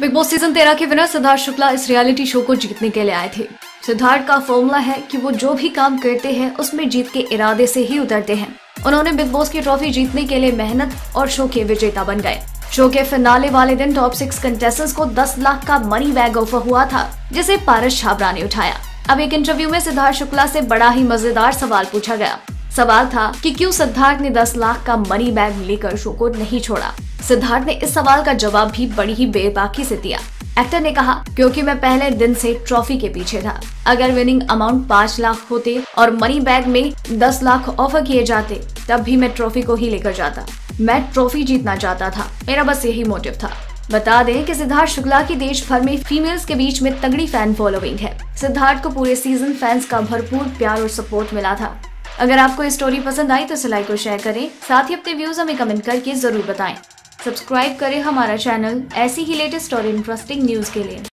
Big boss season तेरह के winner Siddharth Shukla इस रियलिटी शो को जीतने के लिए आए थे। सिद्धार्थ का फॉर्मूला है कि वो जो भी काम करते हैं, उसमें जीत के इरादे से ही उतरते हैं। उन्होंने बिग बॉस की ट्रॉफी जीतने के लिए मेहनत और शो के विजेता बन गए। शो के फिनाले वाले दिन टॉप सिक्स कंटेस्टेंट्स को 10 लाख का मनी बैग ऑफ़र हुआ था, जिसे पारस छाबरा ने उठाया। अब एक इंटरव्यू में सिद्धार्थ शुक्ला से बड़ा ही मज़ेदार सवाल पूछा गया। सवाल था कि क्यों सिद्धार्थ ने 10 लाख का मनी बैग लेकर शो को नहीं छोड़ा? सिद्धार्थ ने इस सवाल का जवाब भी बड़ी ही बेबाकी से दिया। एक्टर ने कहा, क्योंकि मैं पहले दिन से ट्रॉफी के पीछे था। अगर विनिंग अमाउंट पाँच लाख होते और मनी बैग में दस लाख ऑफ़र किए जाते, तब भी मैं ट्रॉफी को ही लेकर जाता। मैं ट्रॉफी जीतना चाहता था। मेरा बस यही मोटिव था। बता दें कि सिद्धार्थ शुक्ला की देश भर में फीमेल्स के बीच में तगड़ी फ़ैन फॉलोइंग है। सिद्धार्थ को पूरे सीज़न फैंस का भरपूर प्यार और सपोर्ट मिला था। अगर आपको स्टोरी पसंद आई तो इसे लाइक और शेयर करें। साथ ही अपने व्यूज़ हमें कमेंट करके ज़रूर बताएँ। सब्सक्राइब करें हमारा चैनल ऐसी ही लेटेस्ट और इंटरेस्टिंग न्यूज़ के लिए।